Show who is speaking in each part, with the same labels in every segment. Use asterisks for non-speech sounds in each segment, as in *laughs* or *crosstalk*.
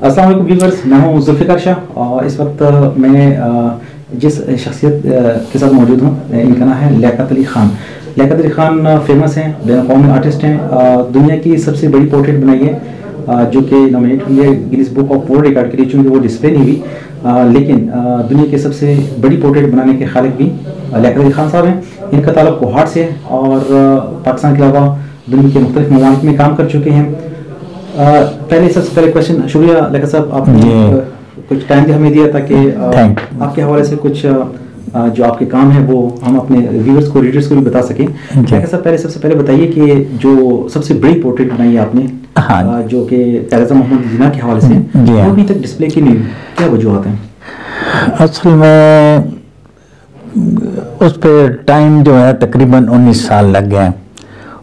Speaker 1: السلام علیکم ویورز، میں ہوں ذوالفقار شاہ اور اس وقت میں جس شخصیت کے ساتھ موجود ہوں ان کا نام ہے لیاقت علی خان۔ لیاقت علی خان فیمس ہیں بین الاقوامی آرٹسٹ ہیں۔ دنیا کی سب سے بڑی پورٹریٹ بنائی ہے جو کہ نومینیٹ ہوئی ہے Guinness book of world record کے لیے، چونکہ وہ ڈسپلے نہیں ہوئی۔ لیکن دنیا کے سب سے بڑی پورٹریٹ بنانے کے خالق بھی لیاقت علی خان صاحب ہیں۔ ان کا تعلق کوہاٹ سے ہے اور پاکستان کے علاوہ دنیا کے مختلف ممالک میں کام کر چکے ہیں۔ پہلے سب سے پہلے کوشچن شکریہ لیکن صاحب آپ نے جی۔ کچھ ٹائم بھی ہمیں دیا تاکہ آپ کے حوالے سے کچھ جو آپ کے کام ہیں وہ ہم اپنے ویورز کو ریڈرز کو بھی بتا سکیں جی۔ صاحب پہلے سب سے پہلے بتائیے کہ جو سب سے بڑی پورٹریٹ بنائی ہے آپ نے ہاں۔ جو کہ تیرزہ محمد جناح کے حوالے سے جی وہ ابھی تک ڈسپلے کی نہیں کیا وجوہات ہیں
Speaker 2: اصل میں اس پہ ٹائم جو ہے تقریباً انیس سال لگ گئے ہیں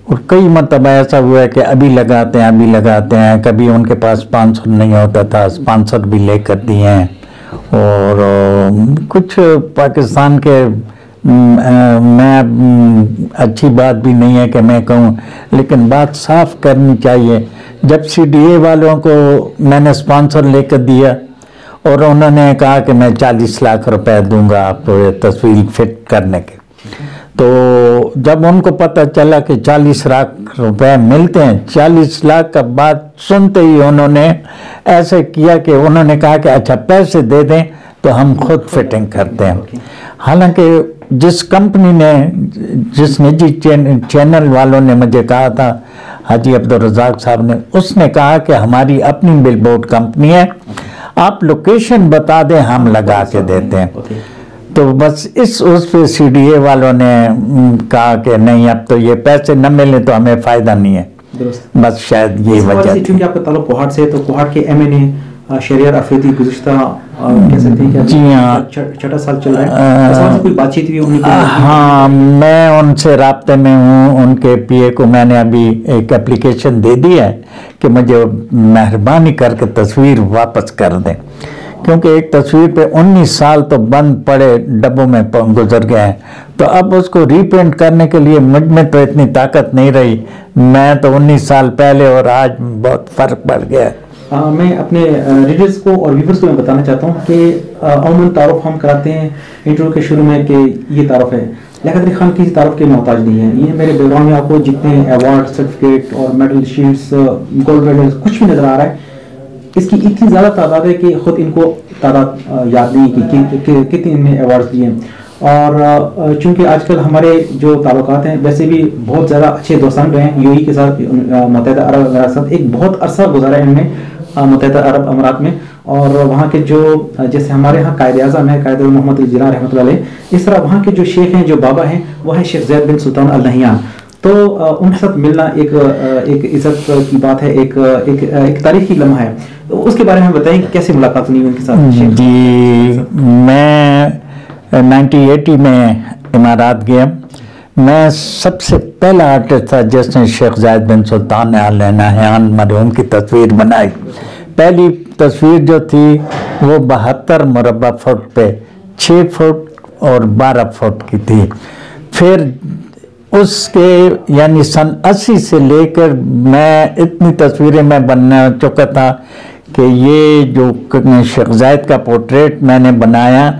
Speaker 2: اور کئی مرتبہ ایسا ہوا ہے کہ ابھی لگاتے ہیں، ابھی لگاتے ہیں۔ کبھی ان کے پاس اسپانسر نہیں ہوتا تھا اسپانسر بھی لے کر دیے ہیں۔ اور کچھ پاکستان کے میں اچھی بات بھی نہیں ہے کہ میں کہوں، لیکن بات صاف کرنی چاہیے۔ جب سی ڈی اے والوں کو میں نے اسپانسر لے کر دیا اور انہوں نے کہا کہ میں چالیس لاکھ روپے دوں گا آپ تصویر فٹ کرنے کے۔ تو جب ان کو پتہ چلا کہ چالیس لاکھ روپے ملتے ہیں، چالیس لاکھ کا بات سنتے ہی انہوں نے ایسے کیا کہ انہوں نے کہا کہ اچھا پیسے دے دیں تو ہم خود فٹنگ کرتے ہیں۔ حالانکہ جس کمپنی نے، جس نجی چینل والوں نے مجھے کہا تھا، حاجی عبدالرزاق صاحب نے، اس نے کہا کہ ہماری اپنی بل بورڈ کمپنی ہے، آپ لوکیشن بتا دیں، ہم لگا کے دیتے ہیں۔ تو بس اس اس پہ سی ڈی اے والوں نے کہا کہ نہیں اب تو یہ پیسے نہ ملے تو ہمیں فائدہ نہیں ہے۔ بس شاید یہ وجہ
Speaker 1: چونکہ آپ کا تعلق کوہاٹ سے تو کوہاٹ کے ایم این اے شریعر افریدی گزشتہ کہہ سکتے ہیں کہ جی ہاں۔ چھٹا سال چل رہا ہے۔ کوئی بات چیت بھی
Speaker 2: ہاں میں ان سے رابطے میں ہوں۔ ان کے پی اے کو میں نے ابھی ایک اپلیکیشن دے دی ہے کہ مجھے مہربانی کر کے تصویر واپس کر دیں۔ کیونکہ ایک تصویر پہ انیس سال تو بند پڑے ڈبوں میں گزر گئے ہیں۔ تو اب اس کو ری پینٹ کرنے کے لیے مجھ میں تو اتنی طاقت نہیں رہی۔ میں تو انیس سال پہلے اور آج بہت فرق پڑ گیا
Speaker 1: میں اپنے ریڈرز کو اور ویورز کو میں بتانا چاہتا ہوں کہ عموماً تعارف ہم کراتے ہیں انٹرویو کے شروع میں کہ یہ تعارف ہے۔ لیکن خان کسی تعارف کے محتاج نہیں ہے یہ میرے بیک گراؤنڈ میں آپ کو جتنے ایوارڈ سرٹیفکیٹ اور میڈل شیٹس گولڈ میڈل کچھ بھی نظر آ رہا ہے اس کی اتنی زیادہ تعداد ہے کہ خود ان کو تعداد یاد نہیں کہ کتنے ان میں ایوارڈز دیے اور چونکہ آج کل ہمارے جو تعلقات ہیں، ویسے بھی بہت زیادہ اچھے دوستان رہے ہیں۔ یو ای کے ساتھ متحدہ عرب امارات ساتھ ایک بہت عرصہ گزارا ہے ان میں متحدہ عرب امارات میں۔ اور وہاں کے جو جیسے ہمارے ہاں قائد اعظم ہے قائد محمد الجنا رحمۃ اللہ علیہ، اس طرح وہاں کے جو شیخ ہیں، جو بابا ہیں، وہ ہیں شیخ زید بن سلطان النحیان تو ان کے ساتھ ملنا ایک ایک عزت کی بات ہے ایک ایک تاریخی لمحہ ہے۔ اس کے بارے میں بتائیں کہ کیسے ملاقات ہوئی ان کے ساتھ؟
Speaker 2: جی میں نائنٹی ایٹی میں امارات گیا۔ میں سب سے پہلا آرٹسٹ تھا جس نے شیخ زائد بن سلطان علیہ نحیان مرحوم کی تصویر بنائی۔ پہلی تصویر جو تھی وہ بہتر مربع فٹ پہ چھ فٹ اور بارہ فٹ کی تھی۔ پھر اس کے یعنی سن اسی سے لے کر میں اتنی تصویریں میں بننا چکا تھا کہ یہ جو شیخ زائد کا پورٹریٹ میں نے بنایا،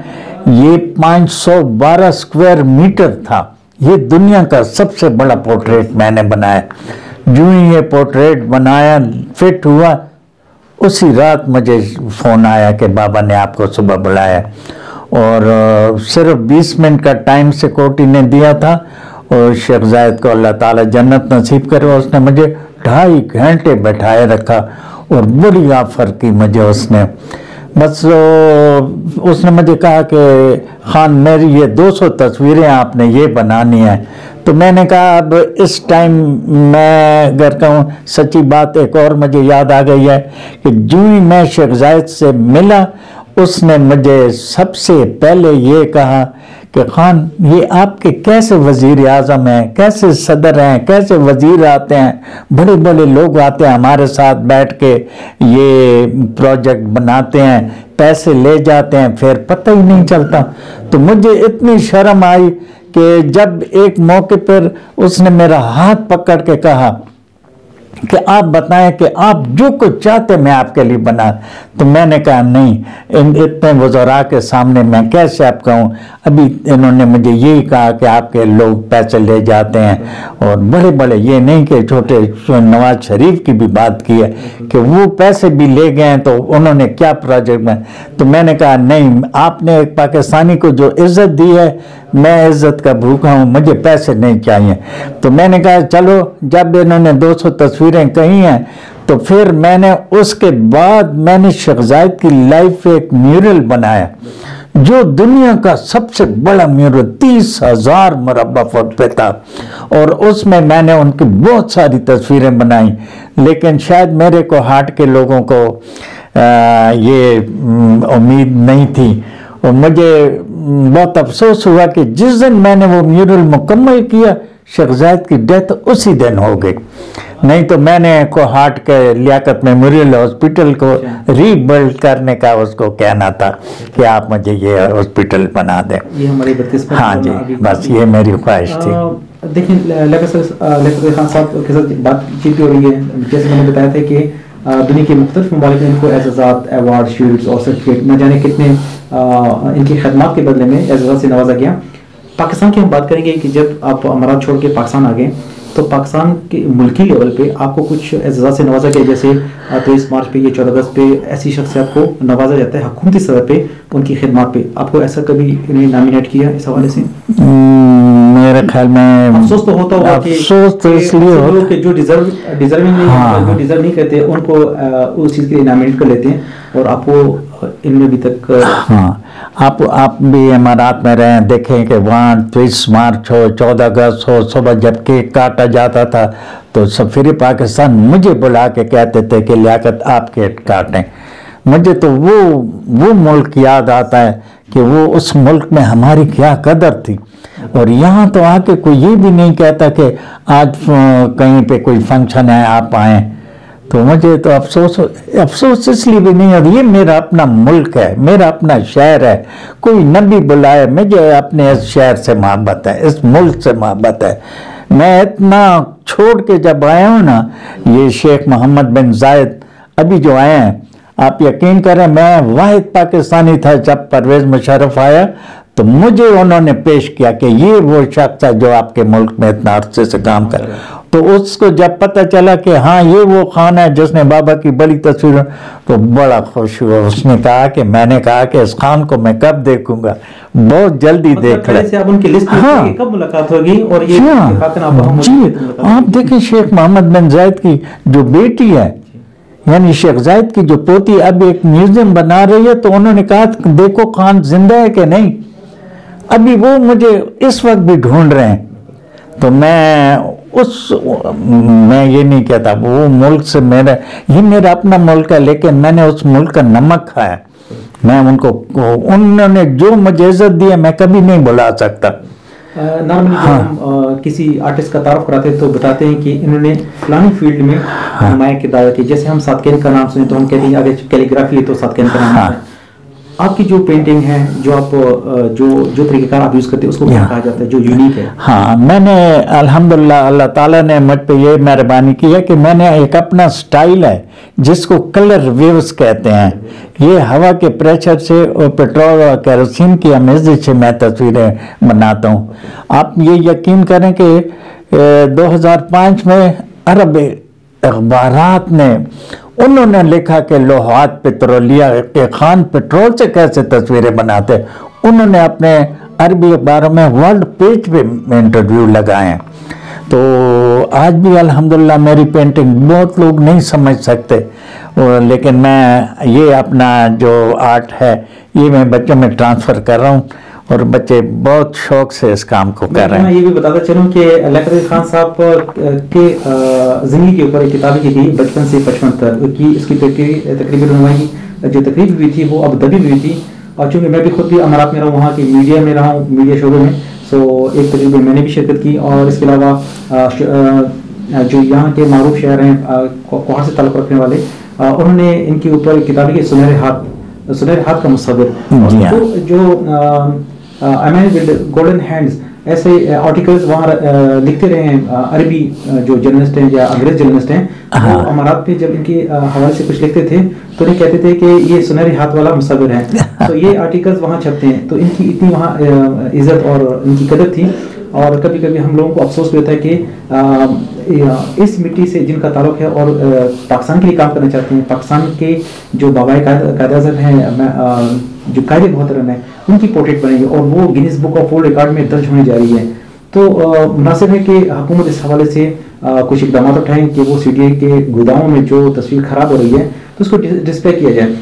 Speaker 2: یہ پانچ سو بارہ سکویر میٹر تھا۔ یہ دنیا کا سب سے بڑا پورٹریٹ میں نے بنایا۔ جو ہی یہ پورٹریٹ بنایا، فٹ ہوا۔ اسی رات مجھے فون آیا کہ بابا نے آپ کو صبح بلایا۔ اور صرف بیس منٹ کا ٹائم سیکورٹی نے دیا تھا۔ اور شیخ زائد کو اللہ تعالیٰ جنت نصیب کرے اس نے مجھے ڈھائی گھنٹے بیٹھائے رکھا اور بڑی آفر کی مجھے اس نے۔ بس اس نے مجھے کہا کہ خان میری یہ دو سو تصویریں آپ نے یہ بنانی ہیں۔ تو میں نے کہا اب اس ٹائم میں اگر کہوں سچی بات ایک اور مجھے یاد آ گئی ہے کہ جو ہی میں شیخ زائد سے ملا، اس نے مجھے سب سے پہلے یہ کہا کہ خان، یہ آپ کے کیسے وزیر اعظم ہیں؟ کیسے صدر ہیں؟ کیسے وزیر آتے ہیں؟ بڑے بڑے لوگ آتے ہیں ہمارے ساتھ بیٹھ کے، یہ پروجیکٹ بناتے ہیں، پیسے لے جاتے ہیں، پھر پتہ ہی نہیں چلتا۔ تو مجھے اتنی شرم آئی کہ جب ایک موقع پر اس نے میرا ہاتھ پکڑ کے کہا کہ آپ بتائیں کہ آپ جو کچھ چاہتے میں آپ کے لیے بنا تو میں نے کہا نہیں، ان اتنے وزراء کے سامنے میں کیسے آپ کہوں؟ ابھی انہوں نے مجھے یہی کہا کہ آپ کے لوگ پیسے لے جاتے ہیں اور بڑے بڑے، یہ نہیں کہ چھوٹے نواز شریف کی بھی بات کی ہے کہ وہ پیسے بھی لے گئے ہیں تو انہوں نے کیا پروجیکٹ میں؟ تو میں نے کہا نہیں، آپ نے ایک پاکستانی کو جو عزت دی ہے میں عزت کا بھوکا ہوں، مجھے پیسے نہیں چاہیے۔ تو میں نے کہا، چلو، جب انہوں نے دو سو تصویریں کہی ہیں، تو پھر میں نے اس کے بعد میں نے شخزائد کی لائف ایک میورل بنایا، جو دنیا کا سب سے بڑا میورل، تیس ہزار مربع فٹ پہ تھا۔ اور اس میں میں نے ان کی بہت ساری تصویریں بنائی، لیکن شاید میرے کو ہارٹ کے لوگوں کو یہ امید نہیں تھی۔ اور مجھے بہت افسوس ہوا کہ جس دن میں نے وہ میورل مکمل کیا شخزائد کی ڈیتھ اسی دن ہو گئی۔ نہیں تو میں نے کو ہارٹ کے لیاقت میموریل ہاسپٹل کو ری بلڈ کرنے کا اس کو کہنا تھا کہ آپ مجھے یہ ہاسپٹل بنا دیں۔
Speaker 1: یہ ہماری
Speaker 2: ہاں جی بس یہ میری خواہش تھی۔
Speaker 1: دیکھیں لیکر خان صاحب کے ساتھ بات چیت ہو رہی ہے۔ جیسے میں نے بتایا تھا کہ دنیا کے مختلف ممالک میں ان کو اعزازات، ایوارڈ شیلڈز اور سرٹیفکیٹ نہ جانے کتنے ان کی خدمات کے بدلے میں اعزازات سے نوازا گیا۔ پاکستان کی ہم بات کریں گے کہ جب آپ امارات چھوڑ کے پاکستان آگئے تو پاکستان کے ملکی لیول پہ آپ کو کچھ اعزازات سے نوازا گیا، جیسے تیئیس مارچ پہ یہ چودہ اگست پہ ایسی شخصیات کو نوازا جاتا ہے حکومتی سطح پہ، ان کی خدمات پہ۔ آپ کو ایسا کبھی انہیں نامینیٹ کیا اس حوالے سے؟
Speaker 2: میرے خیال میں
Speaker 1: افسوس تو ہوتا ہوگا کہ
Speaker 2: افسوس تو اس لیے ہوتا
Speaker 1: کہ جو ڈیزرو ڈیزرونگ نہیں
Speaker 2: ہاں۔
Speaker 1: جو ڈیزرو نہیں کرتے ان کو اس چیز کے لیے نامینیٹ کر لیتے ہیں اور آپ کو ان میں ابھی تک
Speaker 2: ہاں آپ آپ بھی امارات میں رہے دیکھیں کہ وہاں تیس مارچ ہو چودہ اگست ہو صبح جب کیک کاٹا جاتا تھا تو سفیر پاکستان مجھے بلا کے کہتے تھے کہ لیاقت آپ کیک کاٹیں مجھے تو وہ وہ ملک یاد آتا ہے کہ وہ اس ملک میں ہماری کیا قدر تھی۔ اور یہاں تو آ کے کوئی یہ بھی نہیں کہتا کہ آج کہیں پہ کوئی فنکشن ہے، آپ آئیں۔ تو مجھے تو افسوس افسوس اس لیے بھی نہیں، اور یہ میرا اپنا ملک ہے، میرا اپنا شہر ہے۔ کوئی نبی بلائے، مجھے اپنے اس شہر سے محبت ہے، اس ملک سے محبت ہے۔ میں اتنا چھوڑ کے جب آیا ہوں نا، یہ شیخ محمد بن زائد ابھی جو آئے ہیں آپ یقین کریں میں واحد پاکستانی تھا جب پرویز مشرف آیا تو مجھے انہوں نے پیش کیا کہ یہ وہ شخص ہے جو آپ کے ملک میں اتنا عرصے سے کام کر تو اس کو جب پتہ چلا کہ ہاں یہ وہ خان ہے جس نے بابا کی بڑی تصویر تو بڑا خوش ہوا۔ اس نے کہا کہ میں نے کہا کہ اس خان کو میں کب دیکھوں گا؟ بہت جلدی دیکھ
Speaker 1: رہے
Speaker 2: ہاں۔
Speaker 1: کب ملاقات ہوگی اور یہ
Speaker 2: جی آپ دیکھیں شیخ محمد بن زید کی جو بیٹی ہے یعنی شیخ زائد کی جو پوتی اب ایک میوزیم بنا رہی ہے تو انہوں نے کہا دیکھو خان زندہ ہے کہ نہیں؟ ابھی وہ مجھے اس وقت بھی ڈھونڈ رہے ہیں۔ تو میں اس میں یہ نہیں کہتا، وہ ملک سے میرا یہ میرا اپنا ملک ہے، لیکن میں نے اس ملک کا نمک کھایا۔ میں ان کو انہوں نے جو مجھے عزت دی ہے، میں کبھی نہیں بلا سکتا۔
Speaker 1: نارملی ہاں۔ ہم کسی آرٹسٹ کا تعارف کراتے ہیں تو بتاتے ہیں کہ انہوں نے فلانی فیلڈ میں ہاں۔ نمایاں کردار کی جیسے ہم ساتکین کا نام سنیں تو ہم کہتے ہیں اگر کیلیگرافی تو ساتکین کا نام ہے آپ کی جو پینٹنگ ہے جو آپ جو جو طریقہ کار آپ یوز کرتے ہیں اس کو کیا کہا جاتا ہے جو یونیک ہے۔
Speaker 2: ہاں میں نے الحمدللہ اللہ تعالیٰ نے مجھ پہ یہ مہربانی کی ہے کہ میں نے ایک اپنا سٹائل ہے جس کو کلر ویوز کہتے ہیں۔ یہ ہوا کے پریشر سے اور پیٹرول اور کیروسین کی امیزی سے میں تصویریں بناتا ہوں۔ آپ یہ یقین کریں کہ دو ہزار پانچ میں عرب اخبارات نے انہوں نے لکھا کہ لوہات پٹرولیا کے خان پٹرول سے کیسے تصویریں بناتے، انہوں نے اپنے عربی اخباروں میں ورلڈ پیج پہ انٹرویو لگائے۔ ہیں تو آج بھی الحمدللہ میری پینٹنگ بہت لوگ نہیں سمجھ سکتے، لیکن میں یہ اپنا جو آرٹ ہے، یہ میں بچوں میں ٹرانسفر کر رہا ہوں۔ اور بچے بہت شوق سے اس کام کو کر رہے ہیں۔
Speaker 1: میں یہ بھی بتاتا چلوں کہ لیکر خان صاحب کے زندگی کے اوپر ایک کتاب کی گئی بچپن سے بچپن تک کی اس کی تقریبی رنمائی جو تقریب ہوئی تھی وہ اب دبی ہوئی تھی۔ اور چونکہ میں بھی خود بھی امارات میں رہا ہوں وہاں کی میڈیا میں رہا ہوں میڈیا شعبے میں سو ایک تقریب میں نے بھی شرکت کی۔ اور اس کے علاوہ جو یہاں کے معروف شہر ہیں کوہر سے تعلق رکھنے والے انہوں نے ان کے اوپر کتابی کے سنہرے ہاتھ سنہرے ہاتھ کا مصور۔
Speaker 2: جی ہاں۔
Speaker 1: جو گولڈن ہینڈز ایسے آرٹیکلز وہاں لکھتے رہے ہیں عربی جو جرنلسٹ ہیں یا انگریز جرنلسٹ ہیں
Speaker 2: ہاں۔
Speaker 1: وہ امارات پہ جب ان کے حوالے سے کچھ لکھتے تھے تو انہیں کہتے تھے کہ یہ سنہری ہاتھ والا مصور ہے *laughs* تو یہ آرٹیکلز وہاں چھپتے ہیں تو ان کی اتنی وہاں عزت اور ان کی قدر تھی اور کبھی کبھی ہم لوگوں کو افسوس بھی ہوتا ہے کہ اس مٹی سے جن کا تعلق ہے اور پاکستان کے لیے کام کرنا چاہتے ہیں پاکستان کے جو بابائے قائد اعظم ہیں جو قائد محترم ہیں ان کی پورٹریٹ بنے گی اور وہ Guinness book of world record میں درج ہونے جا رہی ہے۔ تو مناسب ہے کہ حکومت اس حوالے سے کچھ اقدامات اٹھائیں کہ وہ سی ڈی اے کے گوداموں میں جو تصویر خراب ہو رہی ہے تو اس کو ڈسپلے کیا جائے۔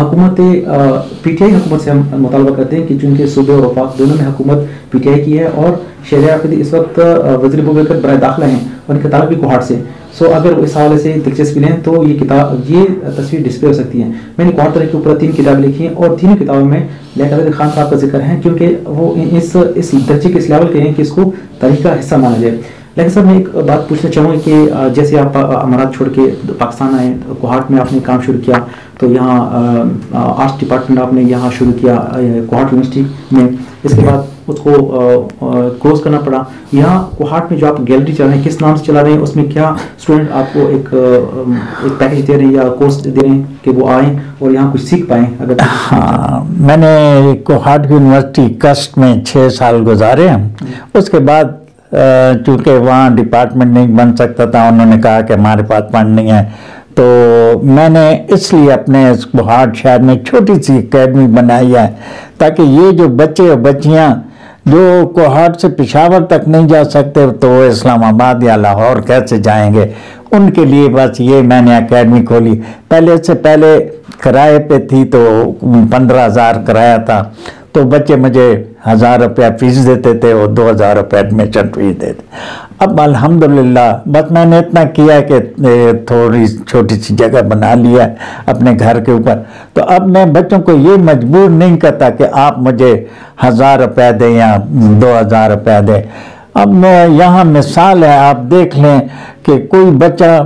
Speaker 1: حکومت پی ٹی آئی حکومت سے ہم مطالبہ کرتے ہیں کہ چونکہ صوبے اور وفاق دونوں میں حکومت پی ٹی آئی کی ہے اور شہر آفیدی اس وقت آ، وزیر مملکت برائے داخلہ ہیں اور ان کا تعلق بھی کوہاٹ سے سو اگر اس حوالے سے دلچسپی لیں تو یہ کتاب، یہ تصویر ڈسپلے ہو سکتی ہے میں نے کوہاٹ طرح کے اوپر تین کتابیں لکھی ہیں اور تینوں کتابوں میں لیک علی خان صاحب کا ذکر ہے، کیونکہ وہ اس اس درجے کے اس لیول کے ہیں کہ اس کو تاریخ کا حصہ مانا جائے۔ لیکن صاحب، میں ایک بات پوچھنا چاہوں گا کہ جیسے آپ امارات چھوڑ کے پاکستان آئے کوہاٹ میں آپ نے کام شروع کیا، تو یہاں آرٹس ڈپارٹمنٹ آپ نے یہاں شروع کیا کوہاٹ یونیورسٹی میں۔ اس کے بعد اس کو کورس کرنا پڑا۔ یہاں کوہاٹ میں جو آپ گیلری چلا رہے ہیں، کس نام سے چلا رہے ہیں؟ اس میں کیا اسٹوڈنٹ آپ کو ایک ایک پیکج دے رہے ہیں یا کورس دے رہے ہیں کہ وہ آئیں اور یہاں کچھ سیکھ پائیں؟ اگر
Speaker 2: ہاں میں نے کوہاٹ یونیورسٹی کسٹ میں چھ سال گزارے ہیں۔ اس کے بعد چونکہ وہاں ڈپارٹمنٹ نہیں بن سکتا تھا، انہوں نے کہا کہ ہمارے پاس فنڈ نہیں ہے۔ تو میں نے اس لیے اپنے اس کوہاٹ شہر میں چھوٹی سی اکیڈمی بنائی ہے۔ تاکہ یہ جو بچے اور بچیاں جو کوہاٹ سے پشاور تک نہیں جا سکتے تو وہ اسلام آباد یا لاہور کیسے جائیں گے؟ ان کے لیے بس یہ میں نے اکیڈمی کھولی۔ پہلے اس سے پہلے کرائے پہ تھی تو پندرہ ہزار کرایہ تھا۔ تو بچے مجھے ہزار روپیہ فیس دیتے تھے اور دو ہزار روپے ایڈمیشن فیس دیتے۔ اب الحمدللہ، بس میں نے اتنا کیا کہ تھوڑی چھوٹی سی جگہ بنا لیا ہے اپنے گھر کے اوپر۔ تو اب میں بچوں کو یہ مجبور نہیں کرتا کہ آپ مجھے ہزار روپیہ دیں یا دو ہزار روپیہ دیں۔ اب میں یہاں مثال ہے، آپ دیکھ لیں کہ کوئی بچہ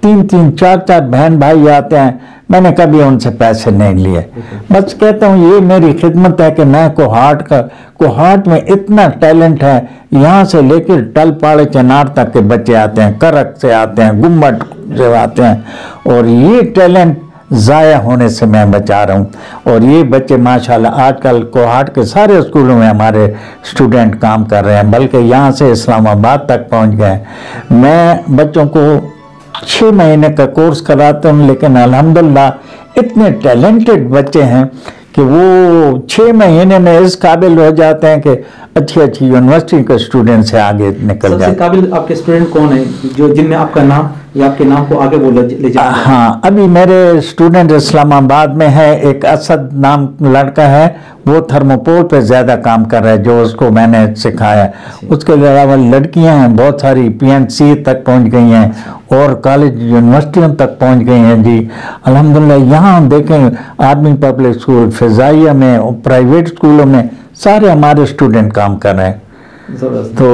Speaker 2: تین تین چار چار بہن بھائی آتے ہیں میں نے کبھی ان سے پیسے نہیں لیے۔ بس کہتا ہوں، یہ میری خدمت ہے کہ میں کوہاٹ کا کوہاٹ میں اتنا ٹیلنٹ ہے، یہاں سے لے کے ٹل پاڑے چنار تک کے بچے آتے ہیں، کرک سے آتے ہیں گمبٹ سے آتے ہیں۔ اور یہ ٹیلنٹ ضائع ہونے سے میں بچا رہا ہوں۔ اور یہ بچے ماشاءاللہ آج کل کوہاٹ کے سارے اسکولوں میں ہمارے اسٹوڈنٹ کام کر رہے ہیں، بلکہ یہاں سے اسلام آباد تک پہنچ گئے ہیں۔ میں بچوں کو چھ مہینے کا کورس کراتا ہوں لیکن الحمدللہ اتنے ٹیلنٹڈ بچے ہیں کہ وہ چھ مہینے میں اس قابل ہو جاتے ہیں کہ اچھی اچھی یونیورسٹی کے اسٹوڈنٹ سے آگے نکل
Speaker 1: سب سے قابل آپ کے اسٹوڈنٹ کون ہیں؟ جو جن میں آپ کا نام یا آپ کے نام کو آگے وہ لے جائیں
Speaker 2: ہاں ابھی میرے اسٹوڈنٹ اسلام آباد میں ہے ایک اسد نام لڑکا ہے وہ تھرموپول پہ زیادہ کام کر رہا ہے جو اس کو میں نے سکھایا۔ اس کے علاوہ لڑکیاں ہیں بہت ساری پی این سی تک پہنچ گئی ہیں۔ اور کالج یونیورسٹیوں تک پہنچ گئی ہیں جی۔ الحمدللہ یہاں ہم دیکھیں آدمی پبلک اسکول فضائیہ میں پرائیویٹ اسکولوں میں سارے ہمارے اسٹوڈنٹ کام کر رہے ہیں۔ تو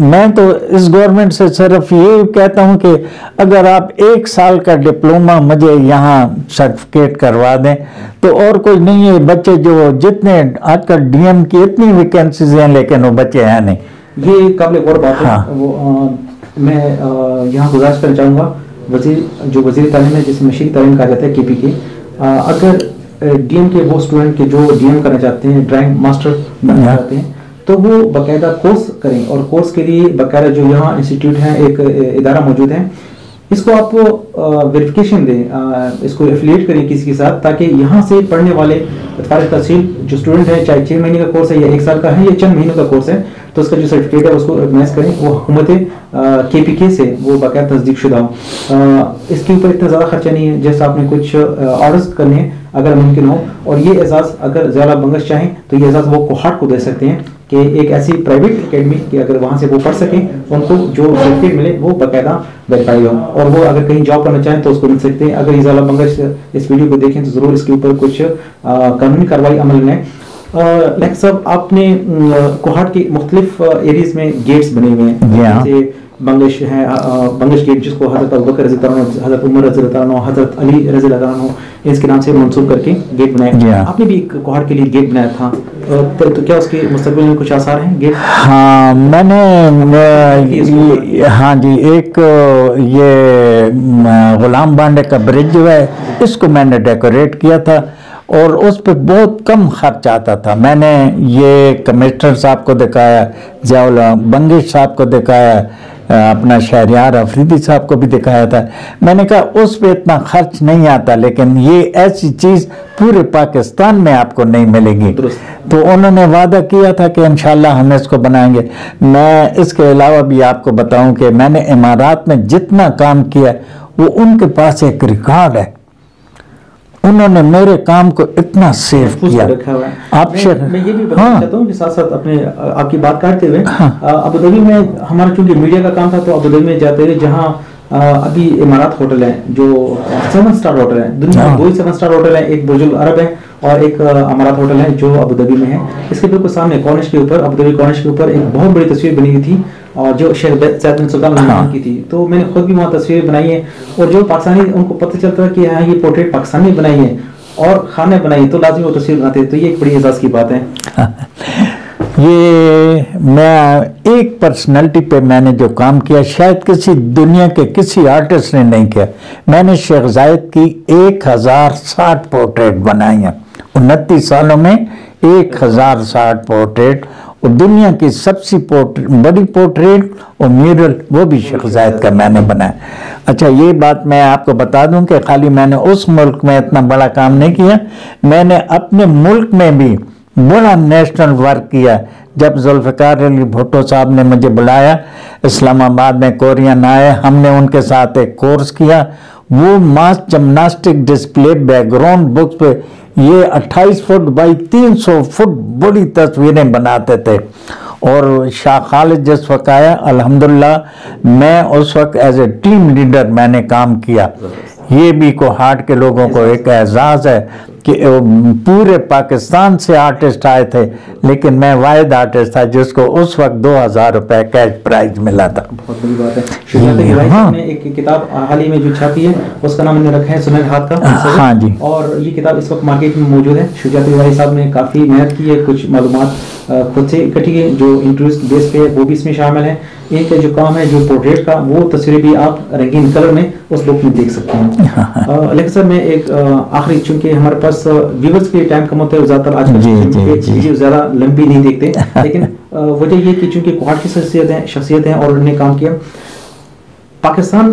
Speaker 2: میں تو اس گورنمنٹ سے صرف یہ کہتا ہوں کہ اگر آپ ایک سال کا ڈپلومہ مجھے یہاں سرٹیفکیٹ کروا دیں تو اور کوئی نہیں ہے۔ بچے جو جتنے آج کل ڈی ایم کی اتنی ویکینسیز ہیں لیکن وہ بچے ہیں نہیں۔
Speaker 1: یہ قابل غور بات ہے۔
Speaker 2: ہاں۔
Speaker 1: میں یہاں گزارش کرنا چاہوں گا وزیر جو وزیر تعلیم ہے جسے مشیر تعلیم کہا جاتا ہے کے پی کے اگر ڈی ایم کے وہ اسٹوڈنٹ کے جو ڈی ایم کرنا چاہتے ہیں ڈرائنگ ماسٹر بننا۔ چاہتے ہیں تو وہ باقاعدہ کورس کریں اور کورس کے لیے باقاعدہ جو یہاں انسٹیٹیوٹ ہے ایک ادارہ موجود ہے اس کو آپ ویریفیکیشن دیں اس کو ایفلیٹ کریں کسی کے ساتھ تاکہ یہاں سے پڑھنے والے فارغ تحصیل جو اسٹوڈنٹ ہیں چاہے چھ مہینے کا کورس ہے یا ایک سال کا ہے یا چند مہینوں کا کورس ہے، تو اس کا جو سرٹیفکیٹ ہے اس کو ریکگنائز کریں، وہ حکومت کے پی کے سے وہ باقاعدہ تصدیق شدہ ہو اس کے اوپر اتنا زیادہ خرچہ نہیں ہے، جیسا آپ نے کچھ آرڈرز کرنے ہیں اگر ممکن ہو، اور یہ اعزاز اگر زیادہ بنگش چاہیں تو یہ اعزاز وہ کوہاٹ کو دے سکتے ہیں۔ کہ ایک ایسی پرائیویٹ اکیڈمی کہ اگر وہاں سے وہ پڑھ سکیں ان کو جو سرٹیفکیٹ ملے وہ باقاعدہ ویریفائی ہو اور وہ اگر کہیں جاب کرنا چاہیں تو اس کو مل سکتے ہیں۔ اگر زیادہ بنگش اس ویڈیو کو دیکھیں تو ضرور اس کے اوپر کچھ قانونی کارروائی عمل میں۔ لیکن صاحب آپ نے کوہاٹ کے مختلف ایریز میں گیٹس بنے ہوئے ہیں۔ آ، آ، بنگلش گیٹ جس کو حضرت ابوبکر رضی اللہ عنہ حضرت عمر رضی اللہ عنہ حضرت علی رضی اللہ عنہ اس کے نام سے منسوب کر کے گیٹ بنایا۔ آپ نے بھی ایک کوہاٹ کے لیے گیٹ بنایا تھا۔ تو کیا اس کے مستقبل میں کچھ آثار ہیں گیٹ؟
Speaker 2: ہاں میں نے ہاں جی ایک یہ غلام بانڈے کا برج جو ہے اس کو میں نے ڈیکوریٹ کیا تھا اور اس پہ بہت کم خرچ آتا تھا۔ میں نے یہ کمسٹر صاحب کو دکھایا ضیاء الحق بنگش صاحب کو دکھایا اپنا شہریار افریدی صاحب کو بھی دکھایا تھا۔ میں نے کہا اس پہ اتنا خرچ نہیں آتا لیکن یہ ایسی چیز پورے پاکستان میں آپ کو نہیں ملے گی۔ تو انہوں نے وعدہ کیا تھا کہ انشاءاللہ ہم اس کو بنائیں گے۔ میں اس کے علاوہ بھی آپ کو بتاؤں کہ میں نے امارات میں جتنا کام کیا وہ ان کے پاس ایک ریکارڈ ہے۔ انہوں نے میرے کام کو اتنا سیو
Speaker 1: محفوظ
Speaker 2: کیا
Speaker 1: کر رکھا ہوا ہے
Speaker 2: آپ
Speaker 1: میں- میں یہ بھی بتانا
Speaker 2: ہاں
Speaker 1: چاہتا ہوں کہ ساتھ ساتھ اپنے آپ کی بات کاٹتے ہوئے
Speaker 2: ہاں۔
Speaker 1: آ، ابوظہبی میں ہمارا چونکہ میڈیا کا کام تھا تو ابوظہبی میں جاتے ہوئے جہاں ابھی امارات ہوٹل ہیں جو سیون سٹار ہوٹل ہیں دنیا میں
Speaker 2: ہاں۔
Speaker 1: دو ہی سیون سٹار ہوٹل ہیں ایک برج العرب ہے اور ایک امارات ہوٹل ہے جو ابوظہبی میں ہے۔ اس کے بالکل سامنے کارنش کے اوپر ابوظہبی کارنش کے اوپر ایک بہت بڑی تصویر بنی ہوئی تھی اور جو شیخ زید بن سلطان
Speaker 2: ہاں۔
Speaker 1: کی تھی۔ تو میں نے خود بھی وہاں تصویریں بنائی ہیں اور جو پاکستانی ان کو پتہ چلتا ہے کہ ہاں یہ پورٹریٹ پاکستانی بنائی ہے اور خانے بنائی تو لازمی وہ تصویر بناتے تو یہ ایک بڑی اعزاز کی بات ہے۔ *laughs*
Speaker 2: یہ میں ایک پرسنالٹی پہ میں نے جو کام کیا شاید کسی دنیا کے کسی آرٹسٹ نے نہیں کیا۔ میں نے شیخ زائد کی ایک ہزار ساٹھ پورٹریٹ بنائی ہیں۔ انتیس سالوں میں ایک ہزار ساٹھ پورٹریٹ اور دنیا کی سب سے پورٹریٹ بڑی پورٹریٹ اور میورل وہ بھی شیخ زائد کا میں نے بنایا۔ اچھا یہ بات میں آپ کو بتا دوں کہ خالی میں نے اس ملک میں اتنا بڑا کام نہیں کیا، میں نے اپنے ملک میں بھی بڑا نیشنل ورک کیا۔ جب ذوالفقار علی بھٹو صاحب نے مجھے بلایا، اسلام آباد میں کورین آئے، ہم نے ان کے ساتھ ایک کورس کیا۔ وہ mass gymnastic display background books پہ یہ اٹھائیس فٹ بائی تین سو فٹ بڑی تصویریں بناتے تھے۔ اور شاہ خالد جس وقت آیا، الحمدللہ، میں اس وقت ایز اے ٹیم لیڈر میں نے کام کیا۔ یہ بھی کو ہارٹ کے لوگوں کو ایک اعزاز ہے۔ کہ پورے پاکستان سے آرٹسٹ آئے تھے لیکن میں واحد آرٹسٹ تھا جس کو اس وقت دو ہزار روپے کیش پرائز ملا تھا۔
Speaker 1: بہت بڑی بات ہے۔
Speaker 2: ہاں۔
Speaker 1: ایک کتاب حال ہی میں جو چھاپی ہے اس کا نام نے رکھا ہے سنہر ہاتھ کا۔
Speaker 2: ہاں جی۔
Speaker 1: اور یہ کتاب اس وقت مارکیٹ میں موجود ہے۔ شجاعت الہی صاحب نے کافی محنت کی ہے کچھ معلومات خود سے اکٹھی ہے جو انٹرویوز بیس پہ ہے وہ بھی اس میں شامل ہے ایک جو کام ہے جو پورٹریٹ کا وہ تصویریں بھی آپ رنگین کلر میں اس بک میں دیکھ سکتے ہیں۔ آ، لیکن سر میں ایک آخری چونکہ ہمارے پاس ویورز کے ٹائم کم ہوتا ہے زیادہ تر آج
Speaker 2: جی، جی، جی۔
Speaker 1: ویڈیو زیادہ لمبی نہیں دیکھتے *laughs* لیکن وجہ یہ کہ چونکہ کوہاٹ کی شخصیت ہے شخصیت ہے اور انہوں نے کام کیا پاکستان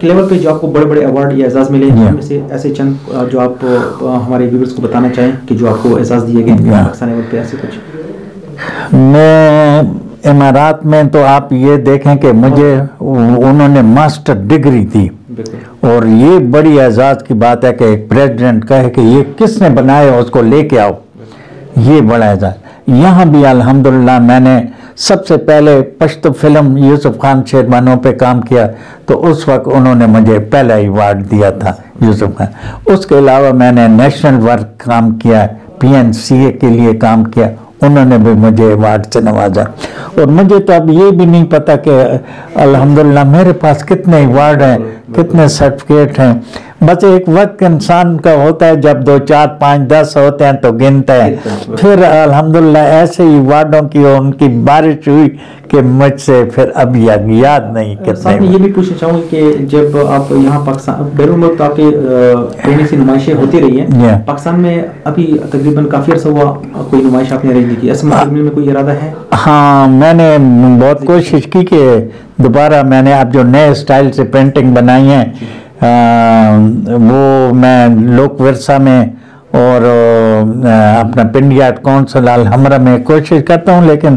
Speaker 1: کے لیول پہ جو آپ کو بڑے بڑے ایوارڈ یا اعزاز ملے
Speaker 2: جی۔
Speaker 1: ان میں سے ایسے چند جو آپ ہمارے ویورز کو بتانا چاہیں کہ جو آپ کو اعزاز دیے گئے۔ پاکستان لیول پہ ایسے کچھ
Speaker 2: میں امارات میں تو آپ یہ دیکھیں کہ مجھے انہوں نے ماسٹر ڈگری دی اور یہ بڑی اعزاز کی بات ہے کہ ایک پریزیڈنٹ کہے کہ یہ کس نے بنایا اس کو لے کے آؤ۔ یہ بڑا اعزاز۔ یہاں بھی الحمدللہ میں نے سب سے پہلے پشتو فلم یوسف خان شیروانوں پہ کام کیا تو اس وقت انہوں نے مجھے پہلا ایوارڈ دیا تھا یوسف خان۔ اس کے علاوہ میں نے نیشنل ورک کام کیا، پی این سی اے کے لیے کام کیا۔ انہوں نے بھی مجھے ایوارڈ سے نوازا۔ اور مجھے تو اب یہ بھی نہیں پتا کہ الحمدللہ میرے پاس کتنے ایوارڈ ہیں، کتنے سرٹیفکیٹ ہیں۔ بس ایک وقت انسان کا ہوتا ہے جب دو چار پانچ دس ہوتے ہیں تو گنتا ہے پھر الحمدللہ ایسے ایوارڈوں کی اور ان کی بارش ہوئی کہ مجھ سے پھر اب یاد نہیں
Speaker 1: میں یہ بھی پوچھنا چاہوں کہ جب آپ یہاں پاکستان بیرون ملک تو آپ کی ٹریننگ سی نمائشیں ہوتی رہی ہیں. پاکستان میں ابھی تقریباً کافی عرصہ ہوا کوئی نمائش آپ نے ارینج نہیں کی۔ ایسے مستقبل میں کوئی ارادہ ہے؟
Speaker 2: ہاں میں نے بہت کوشش کی کہ دوبارہ میں نے اب جو نئے سٹائل سے پینٹنگ بنائی ہیں آ، وہ میں لوک ورثہ میں اور اپنا پنڈی کونسل الحمرہ میں کوشش کرتا ہوں، لیکن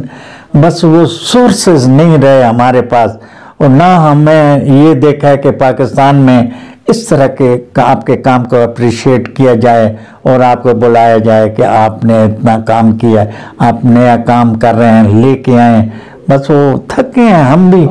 Speaker 2: بس وہ سورسز نہیں رہے ہمارے پاس۔ اور نہ ہمیں یہ دیکھا ہے کہ پاکستان میں اس طرح کے آپ کے کام کو اپریشیٹ کیا جائے اور آپ کو بلایا جائے کہ آپ نے اتنا کام کیا ہے، آپ نیا کام کر رہے ہیں، لے کے آئے ہیں۔ بس وہ تھکے ہیں ہم بھی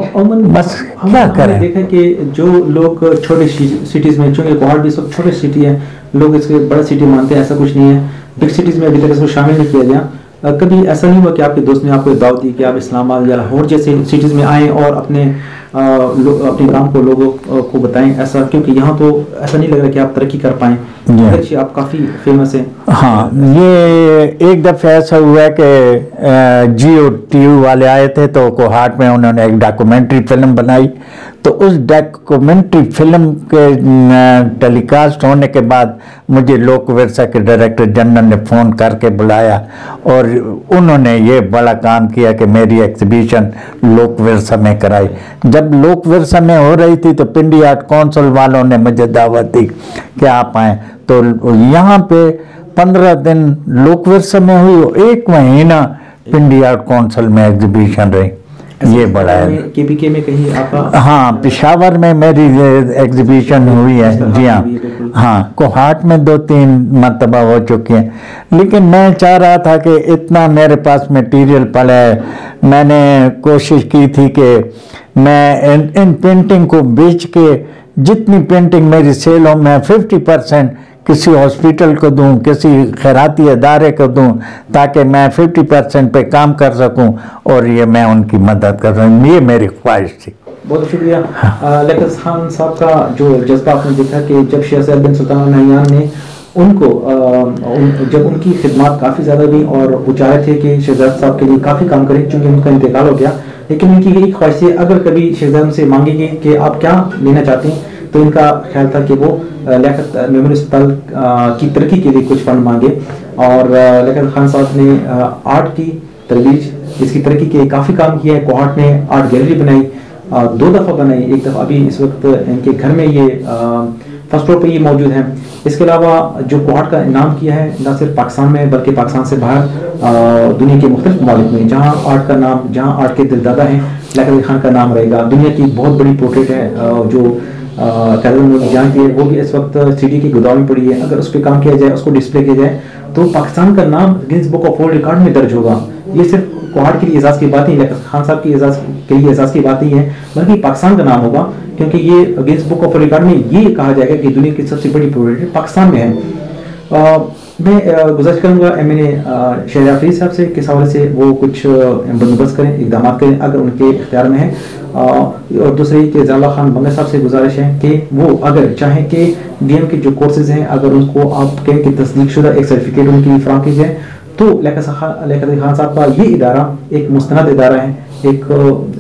Speaker 2: بس کیا کریں؟
Speaker 1: دیکھا کہ جو لوگ چھوٹے سٹیز میں چونکہ کوہاٹ بھی سب چھوٹے سٹی ہے لوگ اس کے بڑے سٹی مانتے ہیں ایسا کچھ نہیں ہے۔ بگ سٹیز میں ابھی تک اس کو شامل نہیں کیا گیا۔ کبھی ایسا نہیں ہوا کہ آپ کے دوست نے آپ کو دعوت دی کہ آپ اسلام آباد یا لاہور جیسے سٹیز میں آئیں اور اپنے اپنے کام کو لوگوں کو بتائیں ایسا کیونکہ یہاں تو ایسا نہیں لگ رہا کہ آپ
Speaker 2: ترقی
Speaker 1: کر پائیں۔ جی۔ آپ کافی
Speaker 2: فیمس ہیں۔ ہاں یہ ایک دفعہ ایسا ہوا ہے کہ جیو ٹی وی والے آئے تھے تو کوہاٹ میں انہوں نے ایک ڈاکومنٹری فلم بنائی۔ تو اس ڈاکومنٹری فلم کے ٹیلی کاسٹ ہونے کے بعد مجھے لوک ورثہ کے ڈائریکٹر جنرل نے فون کر کے بلایا اور انہوں نے یہ بڑا کام کیا کہ میری ایگزیبیشن لوک ورسا میں کرائی۔ جب لوک ورسا میں ہو رہی تھی تو پنڈی آرٹ کونسل والوں نے مجھے دعوت دی کہ آپ آئیں۔ تو یہاں پہ پندرہ دن لوک ورسا میں ہوئی ایک مہینہ پنڈی آرٹ
Speaker 1: کونسل میں ایگزیبیشن رہی۔
Speaker 2: یہ بڑا ہے۔ ہاں پشاور میں میری ایگزیبیشن ہوئی
Speaker 1: ہے۔ جی ہاں۔
Speaker 2: ہاں کوہاٹ میں دو تین مرتبہ ہو چکی ہیں۔ لیکن میں چاہ رہا تھا کہ اتنا میرے پاس میٹیریل پڑا ہے میں نے کوشش کی تھی کہ میں ان پینٹنگ کو بیچ کے جتنی پینٹنگ میری سیل ہو میں ففٹی پرسینٹ کسی ہاسپیٹل کو دوں کسی خیراتی ادارے کو دوں تاکہ میں ففٹی پرسنٹ پہ کام کر سکوں اور یہ میں ان کی مدد کر سکوں یہ میری خواہش تھی۔
Speaker 1: بہت شکریہ۔ ہاں۔ لیکس خان صاحب کا جو جذبہ آپ نے دیکھا کہ جب شیعہ سید بن سلطان نعیان نے ان کو جب ان کی خدمات کافی زیادہ ہوئی اور وہ چاہے تھے کہ شہزاد صاحب کے لیے کافی کام کریں چونکہ ان کا انتقال ہو گیا۔ لیکن ان کی یہی خواہش ہے اگر کبھی شہزاد سے مانگیں گے کہ آپ کیا لینا چاہتے ہیں تو ان کا خیال تھا کہ وہ لیاقت میمون اسپتال کی ترقی کے لیے کچھ فنڈ مانگے اور لیاقت خان صاحب نے آرٹ کی ترویج، اس کی ترقی کے کافی کام کیا ہے۔ کوہاٹ نے آرٹ گیلری بنائی دو دفعہ بنائی، ایک دفعہ ابھی اس وقت ان کے گھر میں یہ فرسٹ فلور پہ یہ موجود ہیں۔ اس کے علاوہ جو کوہاٹ کا انعام کیا ہے، نہ صرف پاکستان میں بلکہ پاکستان سے باہر دنیا کے مختلف ممالک میں، جہاں آرٹ کا نام، جہاں آرٹ کے دلدادہ ہیں لیکن خان کا نام رہے گا۔ دنیا کی بہت بڑی پورٹریٹ ہے جو کیرل میں جان کی ہے وہ بھی اس وقت سٹی کی گوداؤں میں پڑی ہے۔ اگر اس پہ کام کیا جائے، اس کو ڈسپلے کیا جائے، تو پاکستان کا نام Guinness book of world record میں درج ہوگا۔ یہ صرف کوہاڑ کے لیے اعزاز کی بات نہیں، لیکن خان صاحب کی اعزاز کے لیے اعزاز کی بات نہیں ہے، بلکہ پاکستان کا نام ہوگا، کیونکہ یہ گنز بک آف ریکارڈ میں یہ کہا جائے گا کہ دنیا کی سب سے بڑی پروڈکٹ پاکستان میں ہے۔ میں گزارش کروں گا ایم این اے شہر آفری صاحب سے، کس حوالے سے وہ کچھ بندوبست کریں، اقدامات کریں، اگر ان کے اختیار میں ہیں۔ اور دوسری کہ ضیاء خان بنگا صاحب سے گزارش ہے کہ وہ اگر چاہیں کہ ڈی ایم کے جو کورسز ہیں، اگر ان کو آپ کہیں کہ تصدیق شدہ ایک سرٹیفکیٹ ان کی فراہم کی جائے تو لیاقت خان صاحب کا یہ ادارہ ایک مستند ادارہ ہے، ایک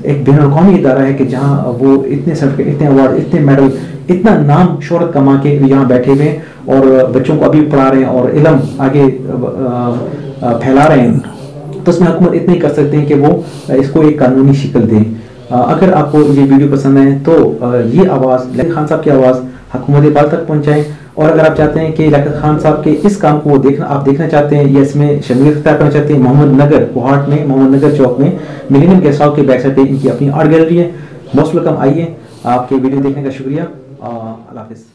Speaker 1: ایک بین الاقوامی ادارہ ہے کہ جہاں وہ اتنے سرٹیفکیٹ اتنے اوارڈ اتنے میڈل اتنا نام شہرت کما کے یہاں بیٹھے ہوئے ہیں اور بچوں کو ابھی پڑھا رہے ہیں اور علم آگے پھیلا رہے ہیں۔ تو اس میں حکومت اتنی ہی کر سکتے ہیں کہ وہ اس کو ایک قانونی شکل دیں اگر آپ کو یہ ویڈیو پسند ہے تو یہ آواز خان صاحب کی آواز حکومت بال تک پہنچائیں اور اگر آپ چاہتے ہیں کہ لیاقت خان صاحب کے اس کام کو وہ دیکھنا آپ دیکھنا چاہتے ہیں یا اس میں شمولیت اختیار کرنا چاہتے ہیں، محمد نگر کوہاٹ میں، محمد نگر چوک میں ملینیم گیسٹ ہاؤس کے بیک سائڈ پہ ان کی اپنی آرٹ گیلری ہے۔ موسٹ ویلکم آئیے، آپ کے ویڈیو دیکھنے کا شکریہ۔ اللہ حافظ۔